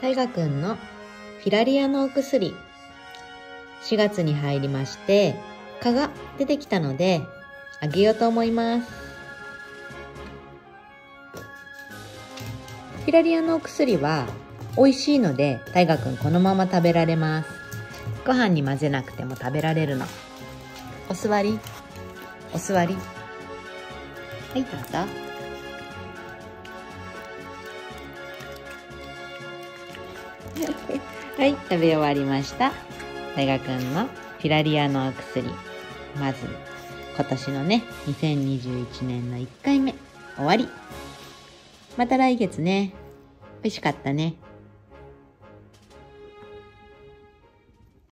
大河くんのフィラリアのお薬。4月に入りまして蚊が出てきたのであげようと思います。フィラリアのお薬は美味しいので大河くんこのまま食べられます。ご飯に混ぜなくても食べられるの。お座り。お座り。はいどうぞ。はい食べ終わりました。大河くんのフィラリアのお薬。まず今年のね2021年の1回目。終わり。また来月ね。美味しかったね。